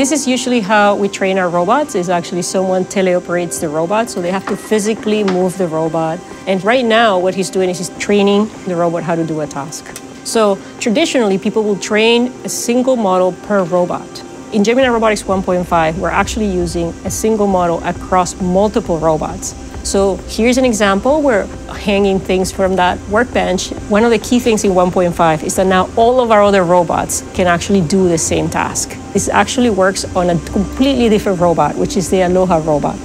This is usually how we train our robots, is actually someone teleoperates the robot, so they have to physically move the robot. And right now, what he's doing is he's training the robot how to do a task. So traditionally, people will train a single model per robot. In Gemini Robotics 1.5, we're actually using a single model across multiple robots. So here's an example. We're hanging things from that workbench. One of the key things in 1.5 is that now all of our other robots can actually do the same task. This actually works on a completely different robot, which is the Aloha robot.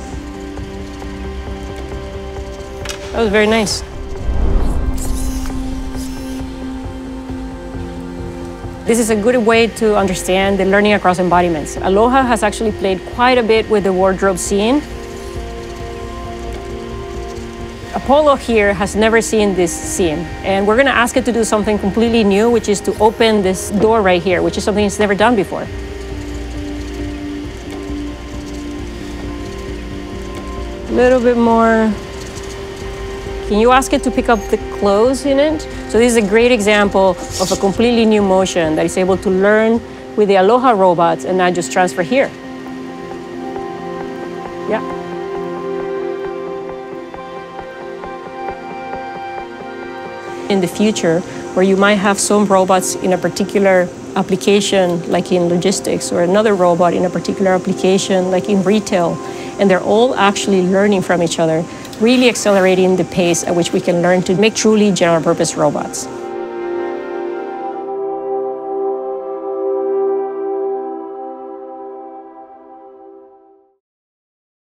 That was very nice. This is a good way to understand the learning across embodiments. Aloha has actually played quite a bit with the wardrobe scene Apollo here has never seen this scene, and we're going to ask it to do something completely new, which is to open this door right here, which is something it's never done before. A little bit more. Can you ask it to pick up the clothes in it? So this is a great example of a completely new motion that is able to learn with the Aloha robots and not just transfer here. Yeah. In the future where you might have some robots in a particular application like in logistics or another robot in a particular application like in retail and they're all actually learning from each other really accelerating the pace at which we can learn to make truly general purpose robots